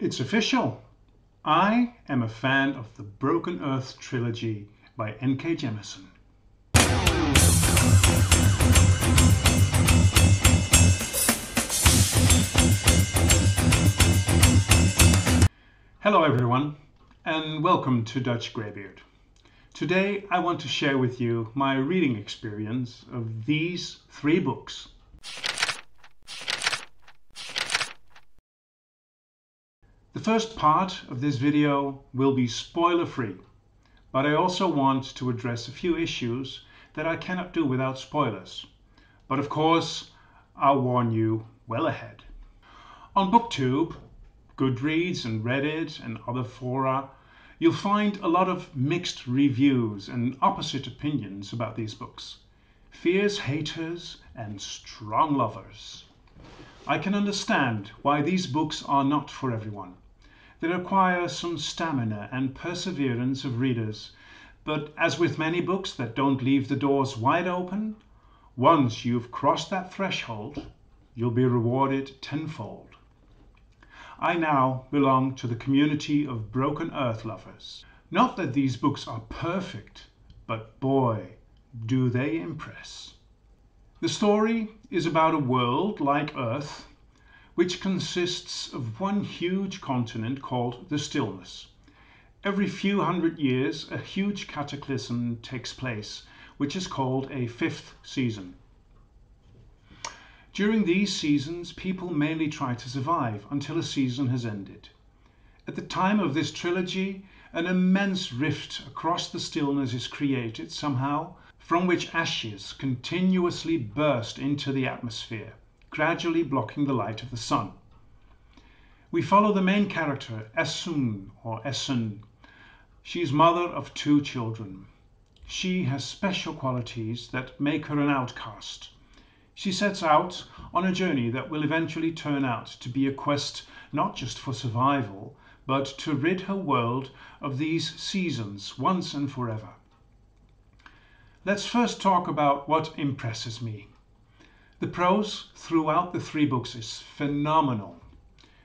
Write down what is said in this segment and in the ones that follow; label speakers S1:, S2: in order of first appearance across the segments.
S1: It's official. I am a fan of the Broken Earth trilogy by N.K. Jemisin. Hello everyone and welcome to Dutch Greybeard. Today I want to share with you my reading experience of these three books. The first part of this video will be spoiler free, but I also want to address a few issues that I cannot do without spoilers. But of course, I'll warn you well ahead. On BookTube, Goodreads and Reddit and other fora, you'll find a lot of mixed reviews and opposite opinions about these books. Fierce haters and strong lovers. I can understand why these books are not for everyone. They require some stamina and perseverance of readers, but as with many books that don't leave the doors wide open, once you've crossed that threshold, you'll be rewarded tenfold. I now belong to the community of broken earth lovers. Not that these books are perfect, but boy, do they impress. The story is about a world like Earth, which consists of one huge continent called the Stillness. Every few hundred years, a huge cataclysm takes place, which is called a fifth season. During these seasons, people mainly try to survive until a season has ended. At the time of this trilogy, an immense rift across the stillness is created somehow, from which ashes continuously burst into the atmosphere gradually blocking the light of the sun. We follow the main character, Essun or Essen. She is mother of two children. She has special qualities that make her an outcast. She sets out on a journey that will eventually turn out to be a quest not just for survival, but to rid her world of these seasons once and forever. Let's first talk about what impresses me. The prose throughout the three books is phenomenal.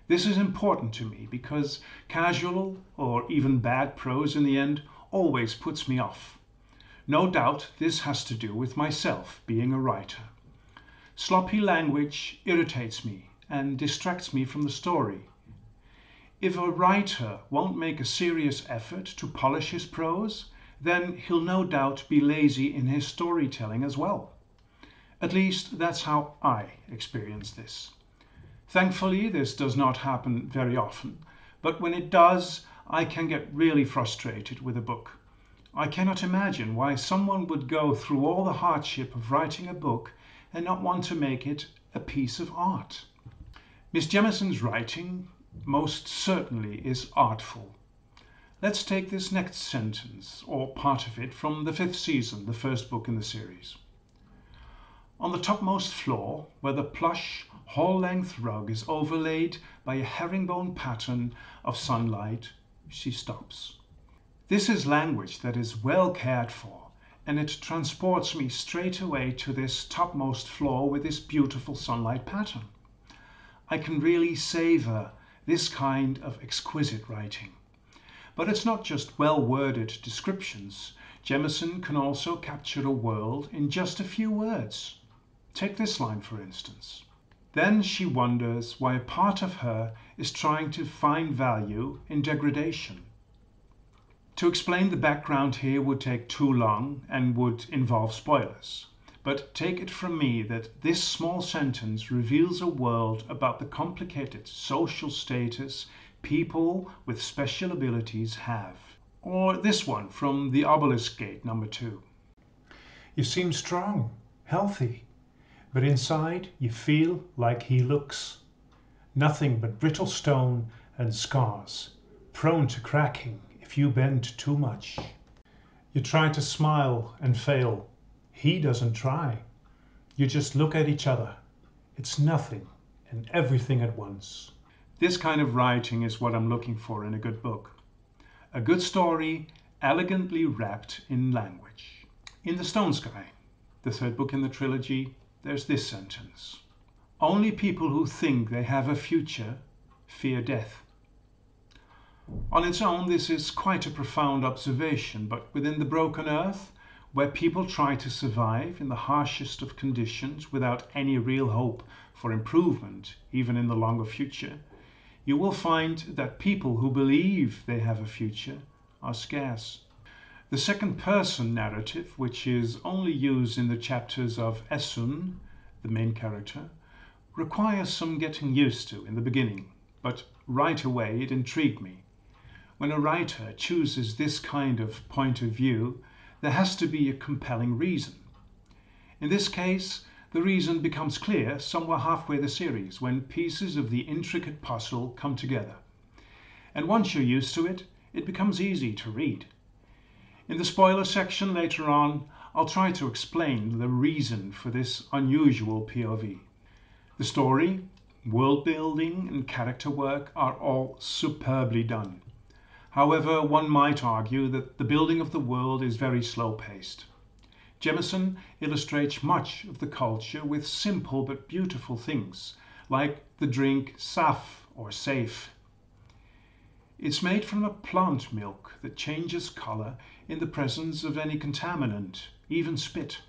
S1: This is important to me because casual or even bad prose in the end always puts me off. No doubt this has to do with myself being a writer. Sloppy language irritates me and distracts me from the story. If a writer won't make a serious effort to polish his prose, then he'll no doubt be lazy in his storytelling as well. At least that's how I experience this. Thankfully, this does not happen very often, but when it does, I can get really frustrated with a book. I cannot imagine why someone would go through all the hardship of writing a book and not want to make it a piece of art. Miss Jemisin's writing most certainly is artful. Let's take this next sentence, or part of it, from the fifth season, the first book in the series. On the topmost floor, where the plush, hall-length rug is overlaid by a herringbone pattern of sunlight, she stops. This is language that is well cared for, and it transports me straight away to this topmost floor with this beautiful sunlight pattern. I can really savor this kind of exquisite writing. But it's not just well-worded descriptions. Jemisin can also capture a world in just a few words. Take this line, for instance. Then she wonders why a part of her is trying to find value in degradation. To explain the background here would take too long and would involve spoilers. But take it from me that this small sentence reveals a world about the complicated social status people with special abilities have. Or this one from the Obelisk Gate number two.
S2: You seem strong, healthy, but inside you feel like he looks. Nothing but brittle stone and scars, prone to cracking if you bend too much. You try to smile and fail. He doesn't try. You just look at each other. It's nothing and everything at once.
S1: This kind of writing is what I'm looking for in a good book. A good story elegantly wrapped in language. In The Stone Sky, the third book in the trilogy, there's this sentence Only people who think they have a future fear death. On its own, this is quite a profound observation, but within the broken earth, where people try to survive in the harshest of conditions without any real hope for improvement, even in the longer future, you will find that people who believe they have a future are scarce. The second person narrative, which is only used in the chapters of Essun, the main character, requires some getting used to in the beginning, but right away it intrigued me. When a writer chooses this kind of point of view, there has to be a compelling reason. In this case, the reason becomes clear somewhere halfway the series when pieces of the intricate puzzle come together. And once you're used to it, it becomes easy to read. In the spoiler section later on, I'll try to explain the reason for this unusual POV. The story, world building, and character work are all superbly done. However, one might argue that the building of the world is very slow paced. Jemisin illustrates much of the culture with simple but beautiful things, like the drink saf or safe. It's made from a plant milk that changes color in the presence of any contaminant, even spit.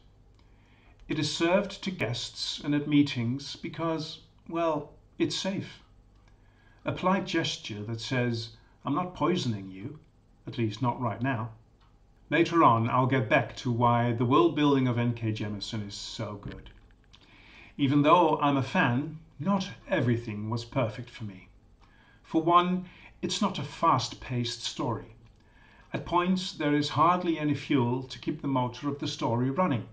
S1: It is served to guests and at meetings because, well, it's safe. A polite gesture that says, I'm not poisoning you, at least not right now. Later on, I'll get back to why the world building of N.K. Jemisin is so good. Even though I'm a fan, not everything was perfect for me. For one, it's not a fast paced story. At points, there is hardly any fuel to keep the motor of the story running.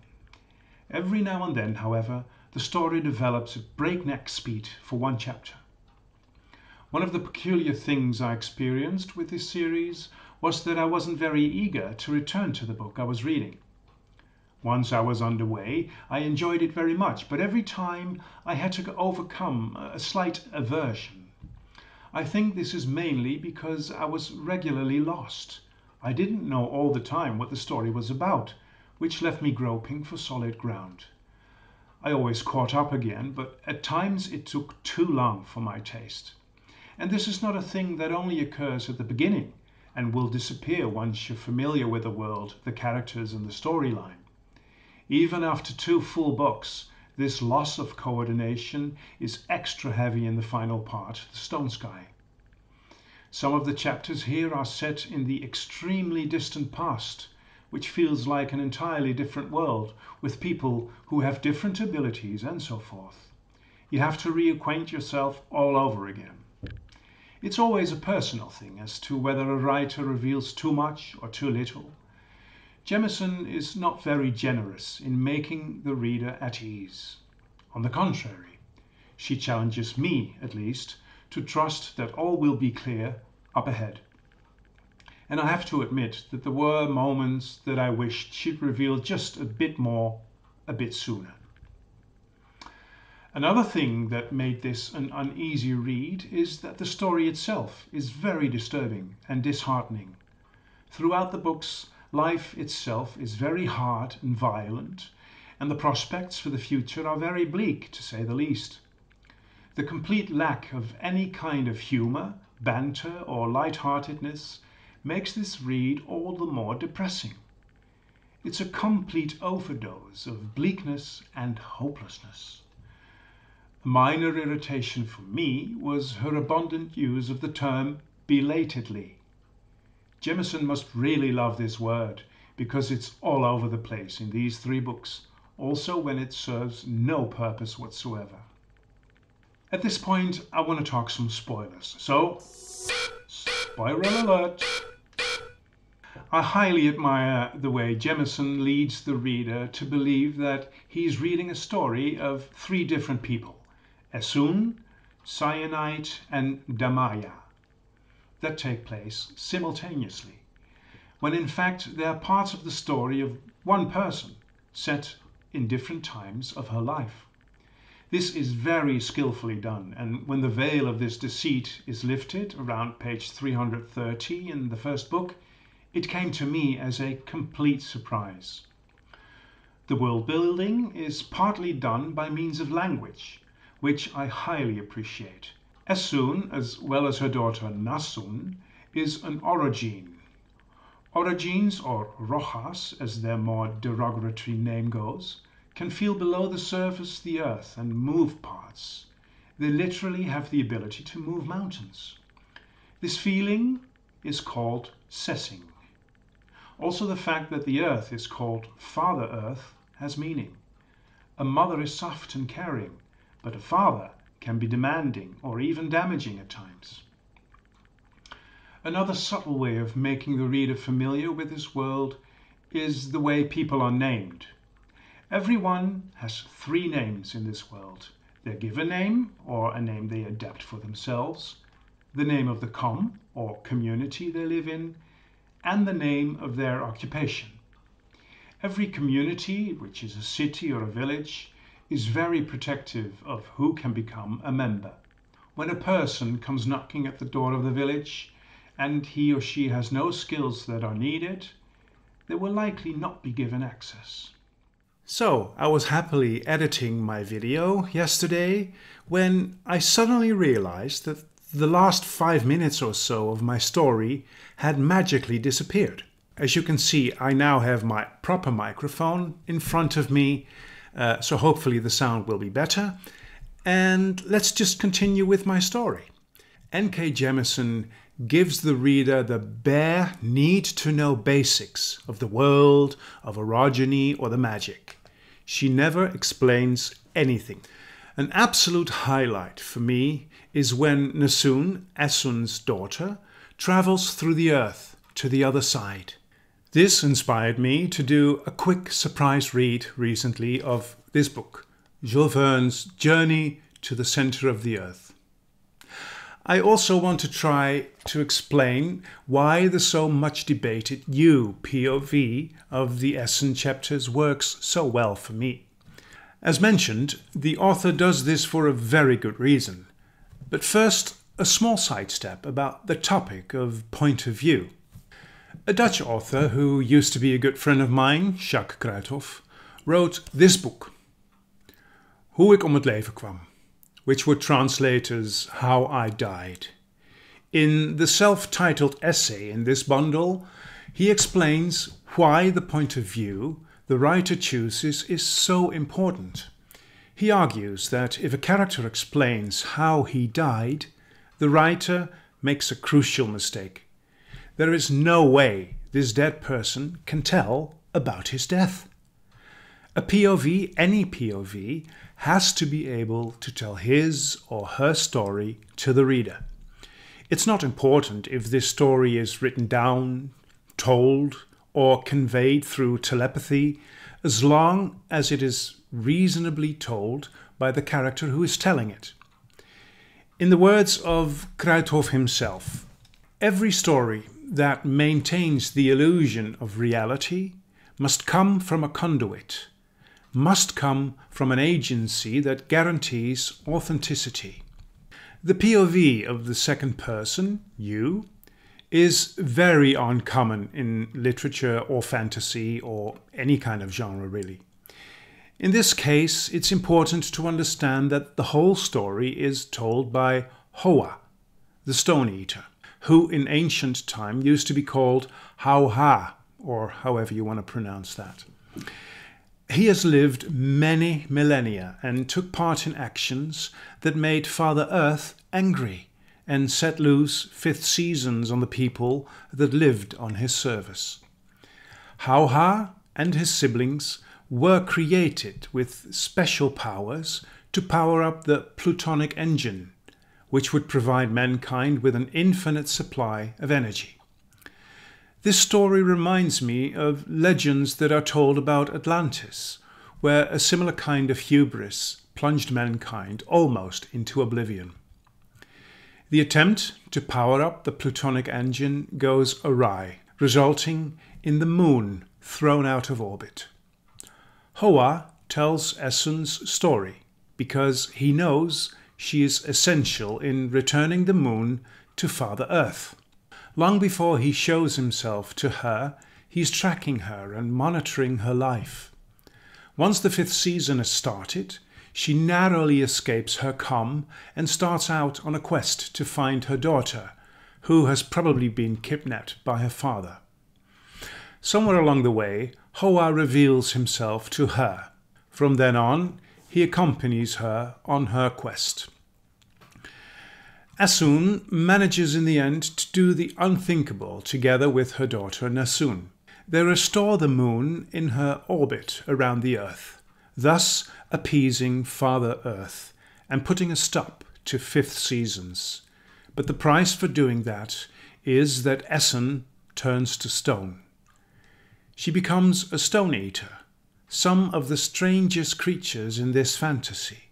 S1: Every now and then, however, the story develops at breakneck speed for one chapter. One of the peculiar things I experienced with this series was that I wasn't very eager to return to the book I was reading. Once I was underway, I enjoyed it very much, but every time I had to overcome a slight aversion. I think this is mainly because I was regularly lost. I didn't know all the time what the story was about, which left me groping for solid ground. I always caught up again, but at times it took too long for my taste. And this is not a thing that only occurs at the beginning and will disappear once you're familiar with the world, the characters, and the storyline. Even after two full books, this loss of coordination is extra heavy in the final part, the Stone Sky. Some of the chapters here are set in the extremely distant past, which feels like an entirely different world with people who have different abilities and so forth. You have to reacquaint yourself all over again. It's always a personal thing as to whether a writer reveals too much or too little. Jemisin is not very generous in making the reader at ease. On the contrary, she challenges me, at least, to trust that all will be clear up ahead. And I have to admit that there were moments that I wished she'd reveal just a bit more, a bit sooner. Another thing that made this an uneasy read is that the story itself is very disturbing and disheartening. Throughout the books, life itself is very hard and violent, and the prospects for the future are very bleak, to say the least. The complete lack of any kind of humor, banter, or light-heartedness makes this read all the more depressing. It's a complete overdose of bleakness and hopelessness. A minor irritation for me was her abundant use of the term belatedly. Jemisin must really love this word because it's all over the place in these three books, also when it serves no purpose whatsoever. At this point, I want to talk some spoilers. So, spoiler alert! I highly admire the way Jemisin leads the reader to believe that he's reading a story of three different people Essun, Syenite, and Damaya that take place simultaneously, when in fact they are parts of the story of one person set in different times of her life. This is very skillfully done, and when the veil of this deceit is lifted around page 330 in the first book, it came to me as a complete surprise. The world building is partly done by means of language, which I highly appreciate. Essun, as well as her daughter Nassun, is an orogene. Orogenes, or rojas as their more derogatory name goes, can feel below the surface the earth and move parts. They literally have the ability to move mountains. This feeling is called sessing. Also the fact that the earth is called Father Earth has meaning. A mother is soft and caring, but a father can be demanding or even damaging at times. Another subtle way of making the reader familiar with this world is the way people are named. Everyone has three names in this world. Their given name, or a name they adapt for themselves, the name of the com, or community they live in, and the name of their occupation. Every community, which is a city or a village, is very protective of who can become a member. When a person comes knocking at the door of the village, and he or she has no skills that are needed, they will likely not be given access.
S2: So, I was happily editing my video yesterday when I suddenly realized that the last five minutes or so of my story had magically disappeared. As you can see, I now have my proper microphone in front of me, uh, so hopefully the sound will be better. And let's just continue with my story. N.K. Jemisin gives the reader the bare need to know basics of the world, of orogeny, or the magic. She never explains anything. An absolute highlight for me is when Nessun, Essun's daughter, travels through the earth to the other side. This inspired me to do a quick surprise read recently of this book, Jules Verne's Journey to the Center of the Earth. I also want to try to explain why the so much debated you POV of the Essun chapters works so well for me. As mentioned, the author does this for a very good reason. But first, a small sidestep about the topic of point of view. A Dutch author who used to be a good friend of mine, Jacques Kruithof, wrote this book, Hoe ik om het leven kwam which would translate as How I Died. In the self titled essay in this bundle, he explains why the point of view the writer chooses is so important. He argues that if a character explains how he died, the writer makes a crucial mistake. There is no way this dead person can tell about his death. A POV, any POV, has to be able to tell his or her story to the reader. It's not important if this story is written down, told, or conveyed through telepathy, as long as it is reasonably told by the character who is telling it. In the words of Kruithof himself, every story that maintains the illusion of reality must come from a conduit must come from an agency that guarantees authenticity. The POV of the second person, you, is very uncommon in literature or fantasy or any kind of genre, really. In this case, it's important to understand that the whole story is told by Hoa, the stone eater, who in ancient time used to be called Houwha, or however you want to pronounce that. He has lived many millennia and took part in actions that made Father Earth angry and set loose fifth seasons on the people that lived on his service. Houwha and his siblings were created with special powers to power up the plutonic engine, which would provide mankind with an infinite supply of energy. This story reminds me of legends that are told about Atlantis, where a similar kind of hubris plunged mankind almost into oblivion. The attempt to power up the plutonic engine goes awry, resulting in the moon thrown out of orbit. Hoa tells Essun's story because he knows she is essential in returning the moon to Father Earth. Long before he shows himself to her, he's tracking her and monitoring her life. Once the fifth season has started, she narrowly escapes her com and starts out on a quest to find her daughter,
S1: who has probably been kidnapped by her father. Somewhere along the way, Hoa reveals himself to her. From then on, he accompanies her on her quest. Asun manages in the end to do the unthinkable together with her daughter Nassun. They restore the moon in her orbit around the Earth, thus appeasing Father Earth and putting a stop to fifth seasons. But the price for doing that is that Essen turns to stone. She becomes a stone eater, some of the strangest creatures in this fantasy.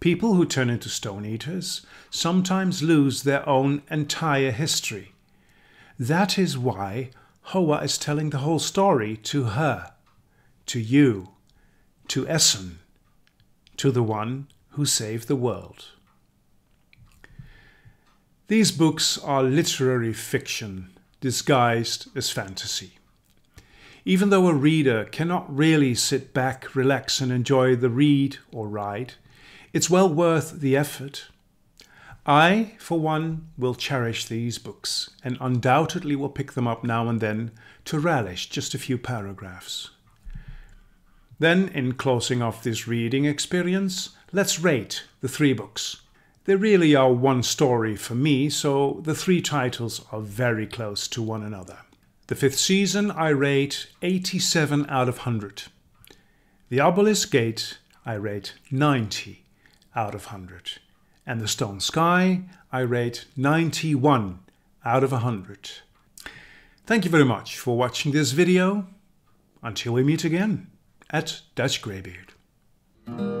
S1: People who turn into stone eaters sometimes lose their own entire history. That is why Hoa is telling the whole story to her, to you, to Essen, to the one who saved the world. These books are literary fiction disguised as fantasy. Even though a reader cannot really sit back, relax, and enjoy the read or write, it's well worth the effort. I, for one, will cherish these books and undoubtedly will pick them up now and then to relish just a few paragraphs. Then, in closing off this reading experience, let's rate the three books. They really are one story for me, so the three titles are very close to one another. The fifth season I rate 87 out of 100. The Obelisk Gate I rate 90 out of 100. And The Stone Sky I rate 91 out of 100. Thank you very much for watching this video. Until we meet again at Dutch Greybeard.